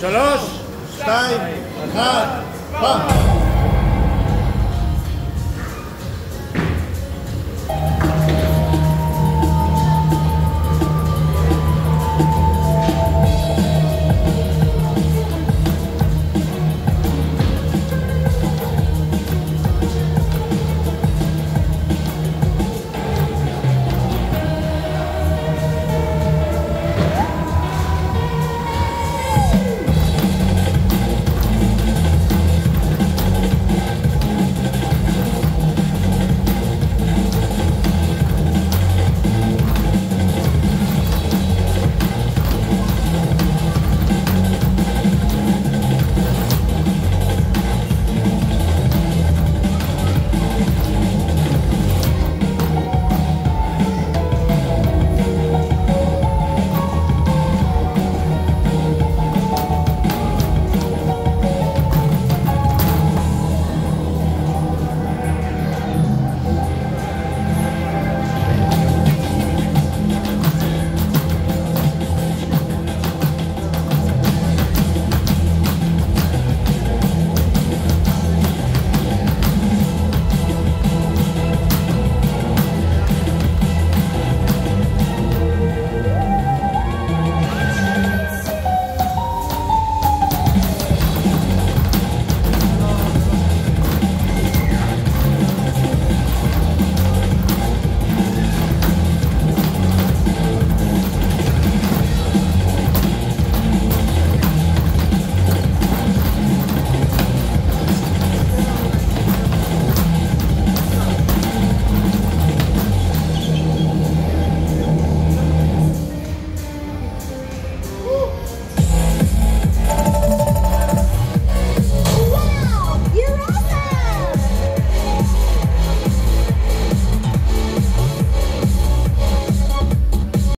שלוש, שתיים, אחת, פעם.